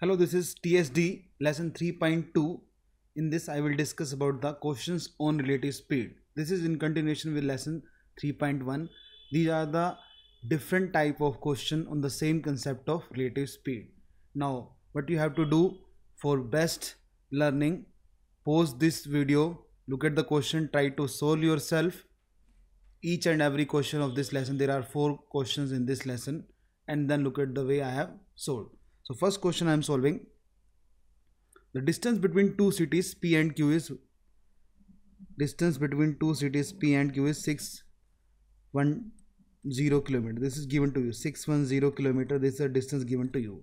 Hello, this is TSD lesson 3.2. In this, I will discuss about the questions on relative speed. This is in continuation with lesson 3.1. These are the different type of question on the same concept of relative speed. Now, what you have to do for best learning, pause this video, look at the question, try to solve yourself. Each and every question of this lesson, there are four questions in this lesson, and then look at the way I have solved. So first question I am solving. The distance between two cities P and Q is distance between two cities P and Q is 610 kilometer. This is given to you 610 kilometer. This is the distance given to you.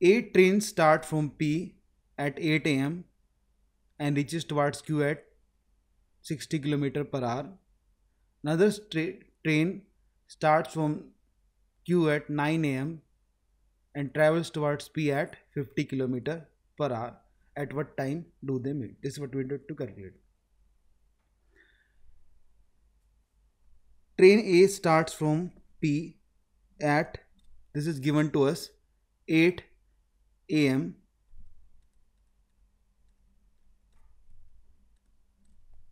Eight trains start from P at 8 am and reaches towards Q at 60 kilometer per hour. Another train starts from Q at 9 am and travels towards P at 50 km per hour. At what time do they meet? This is what we need to calculate. Train A starts from P at this is given to us 8 am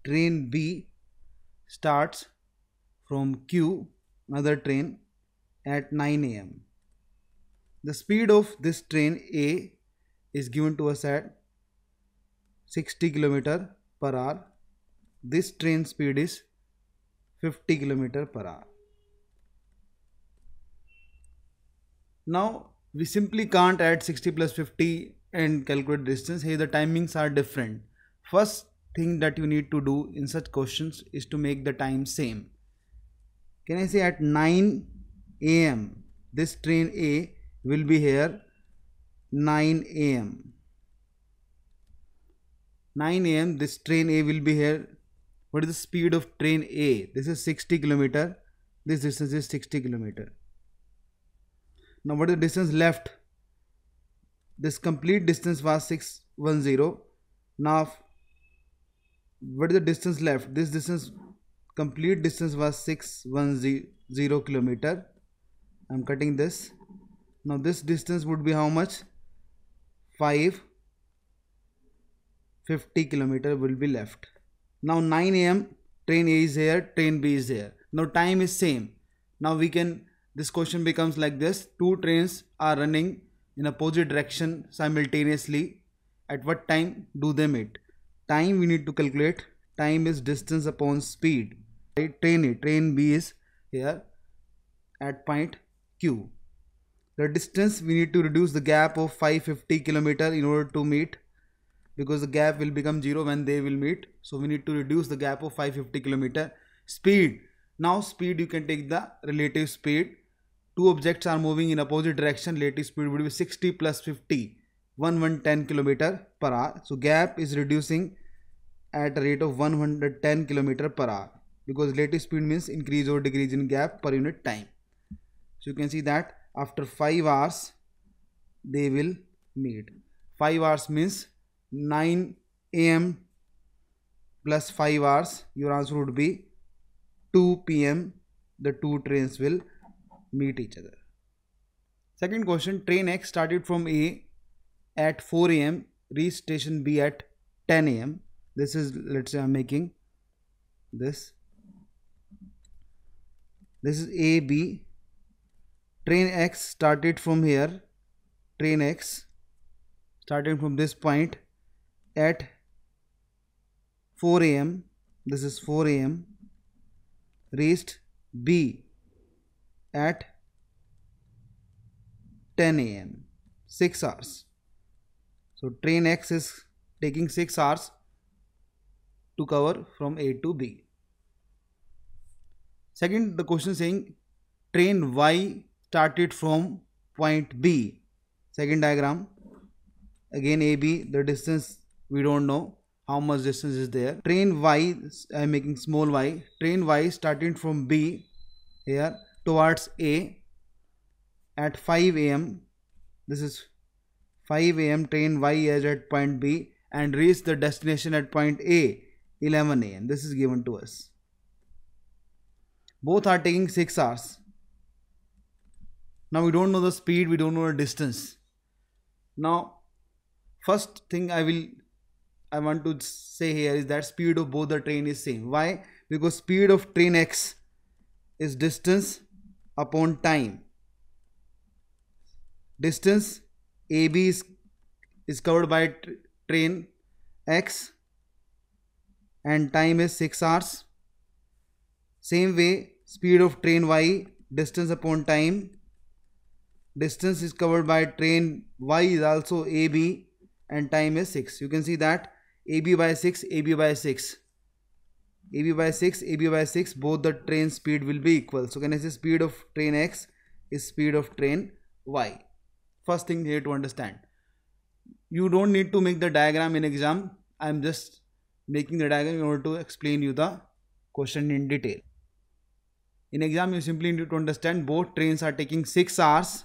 train B starts from Q another train at 9 am the speed of this train A is given to us at 60 km per hour. This train speed is 50 km per hour. Now we simply can't add 60 plus 50 and calculate distance. Here the timings are different. First thing that you need to do in such questions is to make the time same. Can I say at 9 am this train A will be here 9 am 9 am this train A will be here. What is the speed of train A? This is 60 kilometer. This distance is 60 kilometer. Now what is the distance left? This complete distance was 610 now what is the distance left? This distance complete distance was 610 kilometer. I'm cutting this now this distance would be how much? 5 50 kilometer will be left. Now 9 am train a is here train b is here. Now time is same. Now we can this question becomes like this. Two trains are running in opposite direction simultaneously. At what time do they meet? Time we need to calculate. Time is distance upon speed. Right? Train a train b is here at point q the distance we need to reduce the gap of 550 kilometer in order to meet because the gap will become zero when they will meet. So we need to reduce the gap of 550 kilometer. Speed. Now speed you can take the relative speed. Two objects are moving in opposite direction. Relative speed would be 60 plus 50 1110 kilometer per hour. So gap is reducing at a rate of 110 kilometer per hour because relative speed means increase or decrease in gap per unit time. So you can see that after 5 hours they will meet. 5 hours means 9 am plus 5 hours your answer would be 2 pm the two trains will meet each other. Second question train x started from a at 4 am reach station b at 10 am this is let's say i'm making this. This is a b train x started from here train x starting from this point at 4 am this is 4 am reached b at 10 am 6 hours. So train x is taking 6 hours to cover from a to b. Second the question saying train y started from point B. Second diagram. Again AB the distance we don't know how much distance is there. Train Y I am making small y. Train Y starting from B here towards A at 5 am this is 5 am train Y is at point B and reach the destination at point A 11 am this is given to us. Both are taking 6 hours now we don't know the speed we don't know the distance. Now first thing i will i want to say here is that speed of both the train is same. Why? Because speed of train x is distance upon time. Distance ab is, is covered by train x and time is 6 hours. Same way speed of train y distance upon time distance is covered by train y is also AB and time is 6 you can see that AB by 6 AB by 6 AB by 6 AB by 6 both the train speed will be equal. So can I say speed of train X is speed of train Y? First thing here to understand. You don't need to make the diagram in exam. I am just making the diagram in order to explain you the question in detail. In exam you simply need to understand both trains are taking 6 hours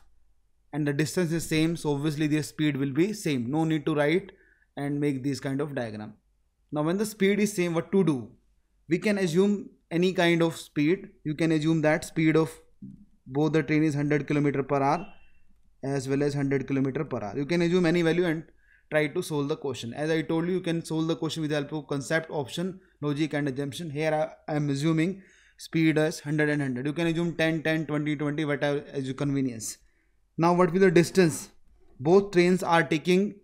and the distance is same so obviously the speed will be same. No need to write and make this kind of diagram. Now when the speed is same what to do? We can assume any kind of speed. You can assume that speed of both the train is 100 km per hour as well as 100 km per hour. You can assume any value and try to solve the question. As i told you you can solve the question with the help of concept option logic and assumption. Here i am assuming speed as 100 and 100 you can assume 10 10 20 20 whatever as your convenience now what will be the distance? Both trains are taking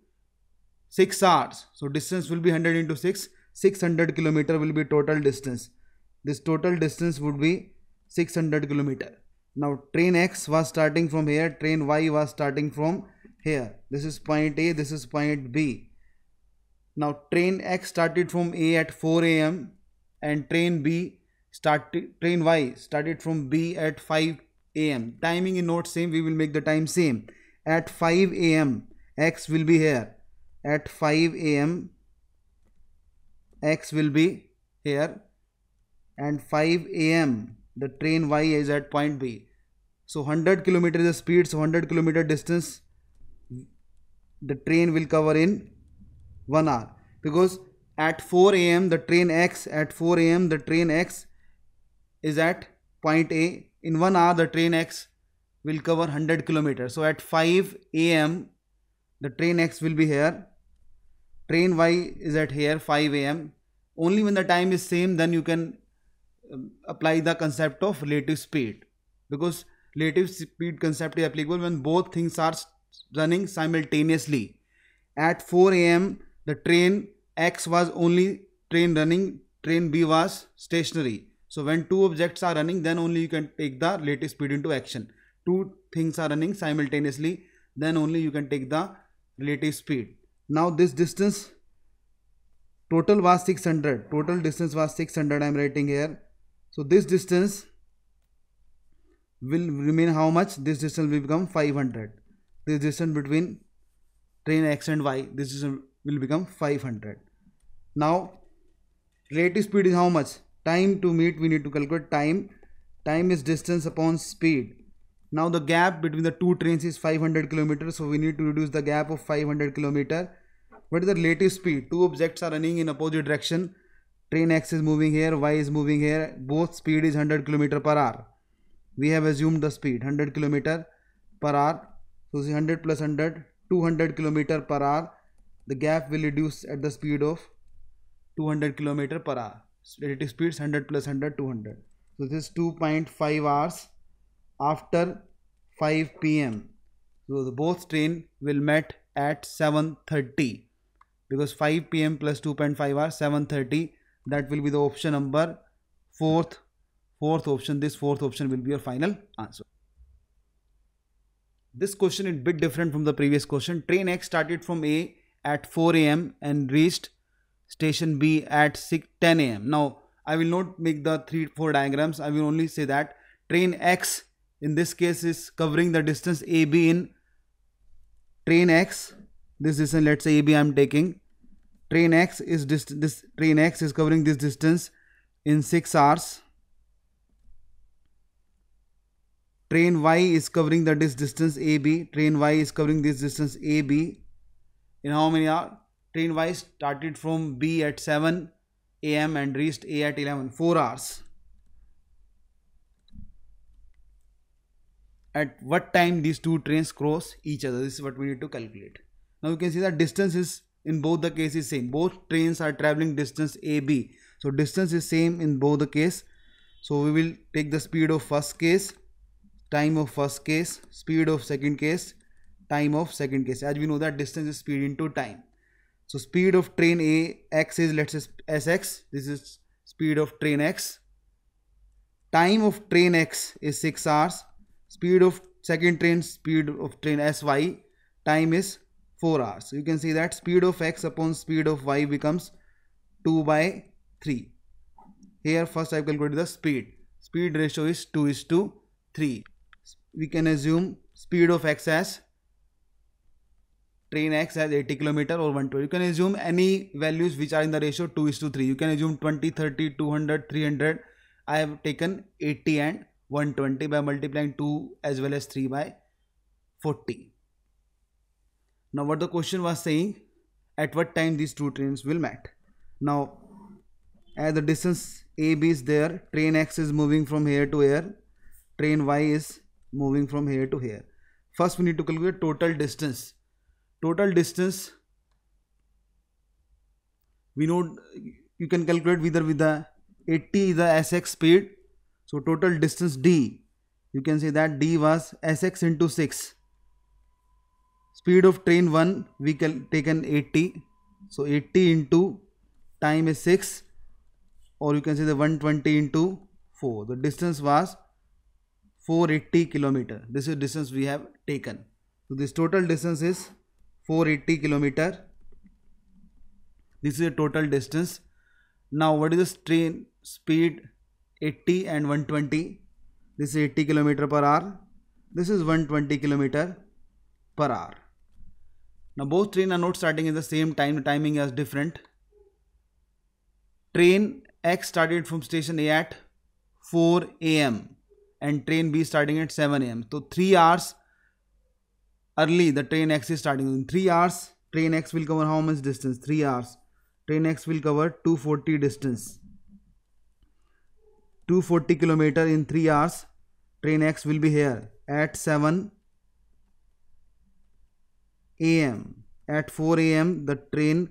6 hours. So distance will be 100 into 6. 600 kilometer will be total distance. This total distance would be 600 kilometer. Now train X was starting from here. Train Y was starting from here. This is point A. This is point B. Now train X started from A at 4 a.m. and train B started train Y started from B at 5 am. Timing is not same. We will make the time same. At 5 am, x will be here. At 5 am, x will be here. And 5 am, the train y is at point B. So 100 kilometer is the speed. So 100 kilometer distance, the train will cover in 1 hour. Because at 4 am, the train x, at 4 am, the train x is at point A in one hour the train X will cover 100 kilometers. So at 5 a.m. the train X will be here. Train Y is at here 5 a.m. Only when the time is same then you can um, apply the concept of relative speed because relative speed concept is applicable when both things are running simultaneously. At 4 a.m. the train X was only train running, train B was stationary so when two objects are running, then only you can take the relative speed into action. Two things are running simultaneously, then only you can take the relative speed. Now this distance total was 600. Total distance was 600. I am writing here. So this distance will remain how much? This distance will become 500. This distance between train x and y, this distance will become 500. Now relative speed is how much? Time to meet we need to calculate time. Time is distance upon speed. Now the gap between the two trains is 500 kilometers so we need to reduce the gap of 500 kilometer. What is the relative speed? Two objects are running in opposite direction. Train x is moving here y is moving here. Both speed is 100 kilometer per hour. We have assumed the speed 100 kilometer per hour. So 100 plus 100 200 kilometer per hour. The gap will reduce at the speed of 200 kilometer per hour relative speeds 100 plus 100 200 so this is 2.5 hours after 5 pm so the both train will met at 7:30 because 5 pm plus 2.5 hours 7:30 that will be the option number fourth. Fourth option this fourth option will be your final answer. This question is bit different from the previous question. Train x started from a at 4 am and reached station B at 6 10 a.m. Now I will not make the three four diagrams. I will only say that train X in this case is covering the distance AB in train X. This distance let's say AB I am taking. Train X is dist this train X is covering this distance in 6 hours. Train Y is covering the this distance AB. Train Y is covering this distance AB in how many hours? Train wise started from B at 7 am and reached A at 11 4 hours. At what time these two trains cross each other? This is what we need to calculate. Now you can see that distance is in both the cases same. Both trains are traveling distance AB so distance is same in both the case. So we will take the speed of first case time of first case speed of second case time of second case. As we know that distance is speed into time so speed of train A x is let's say sx this is speed of train x. Time of train x is 6 hours. Speed of second train speed of train sy time is 4 hours. You can see that speed of x upon speed of y becomes 2 by 3 here first I calculate the speed. Speed ratio is 2 is to 3 we can assume speed of x as train x has 80 kilometer or 120 you can assume any values which are in the ratio 2 is to 3 you can assume 20 30 200 300 i have taken 80 and 120 by multiplying 2 as well as 3 by 40 now what the question was saying at what time these two trains will meet? Now as the distance ab is there train x is moving from here to here. Train y is moving from here to here. First we need to calculate total distance total distance we know you can calculate whether with the 80 is the sx speed. So total distance d you can say that d was sx into 6 speed of train 1 we can take an 80 so 80 into time is 6 or you can say the 120 into 4 the distance was 480 kilometer. This is distance we have taken. So this total distance is 480 kilometer. This is a total distance. Now what is the train speed? 80 and 120 this is 80 kilometer per hour. This is 120 kilometer per hour. Now both train are not starting in the same time. The timing is different. Train x started from station a at 4 am and train b starting at 7 am so 3 hours early the train x is starting. In 3 hours train x will cover how much distance? 3 hours. Train x will cover 240 distance. 240 kilometer in 3 hours train x will be here at 7 am at 4 am the train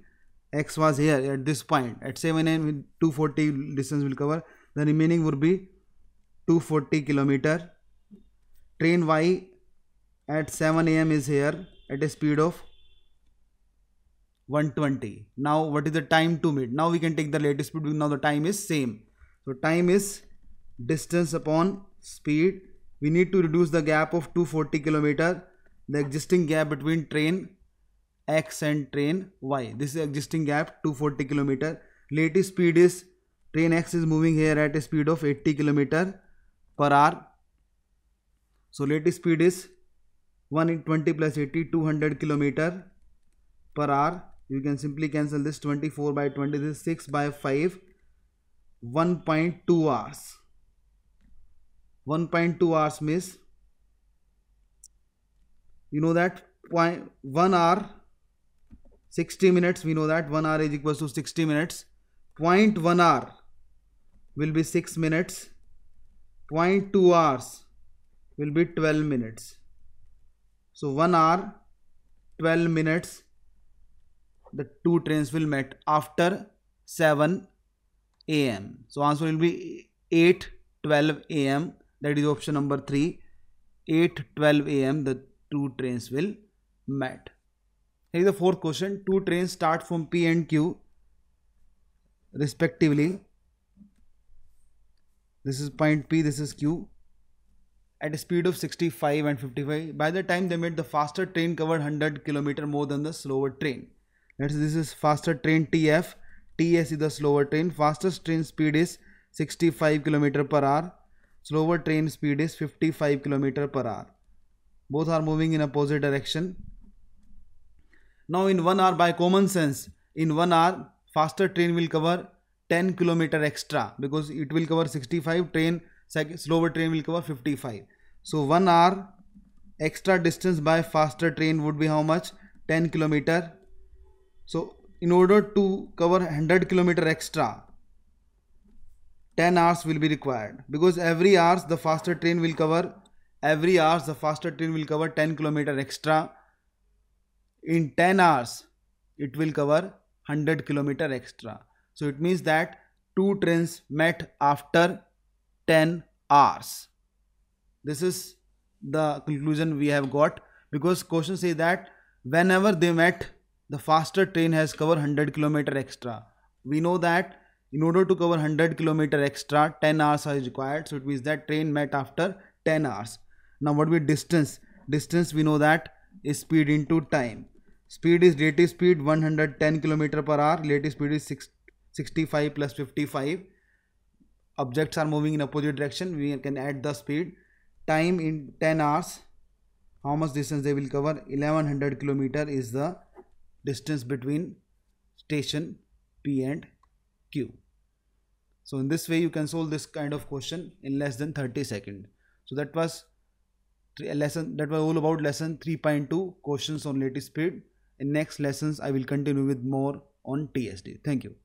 x was here at this point. At 7 am 240 distance will cover. The remaining would be 240 kilometer. Train y at 7 am is here at a speed of 120 now what is the time to meet? Now we can take the latest speed now the time is same. So time is distance upon speed. We need to reduce the gap of 240 kilometer the existing gap between train x and train y. This is existing gap 240 kilometer. Latest speed is train x is moving here at a speed of 80 kilometer per hour. So latest speed is 120 plus 80 200 kilometer per hour. You can simply cancel this. 24 by 20 this is 6 by 5 1.2 hours. 1.2 hours means you know that point 1 hour 60 minutes. We know that 1 hour is equals to 60 minutes. Point 1 hour will be 6 minutes. Point 2 hours will be 12 minutes so 1 hour 12 minutes the two trains will meet after 7 am. So answer will be 8 12 am that is option number 3 8 12 am the two trains will meet. Here is the fourth question two trains start from P and Q respectively. This is point P this is Q at a speed of 65 and 55. By the time they met, the faster train covered 100 km more than the slower train. Let's this is faster train TF. TS is the slower train. Fastest train speed is 65 km per hour. Slower train speed is 55 km per hour. Both are moving in opposite direction. Now in 1 hour by common sense, in 1 hour faster train will cover 10 km extra because it will cover 65 train slower train will cover 55 so 1 hour extra distance by faster train would be how much? 10 kilometer. So in order to cover 100 kilometer extra 10 hours will be required. Because every hours the faster train will cover every hours the faster train will cover 10 kilometer extra. In 10 hours it will cover 100 kilometer extra. So it means that two trains met after 10 hours this is the conclusion we have got because question say that whenever they met the faster train has covered 100 kilometer extra. We know that in order to cover 100 kilometer extra 10 hours are required. So it means that train met after 10 hours. Now what be distance? Distance we know that is speed into time. Speed is relative speed 110 kilometer per hour. Relative speed is 6, 65 plus 55 objects are moving in opposite direction. We can add the speed time in 10 hours how much distance they will cover 1100 kilometer is the distance between station P and Q. So in this way you can solve this kind of question in less than 30 seconds. So that was lesson that was all about lesson 3.2 questions on relative speed. In next lessons I will continue with more on TSD. Thank you.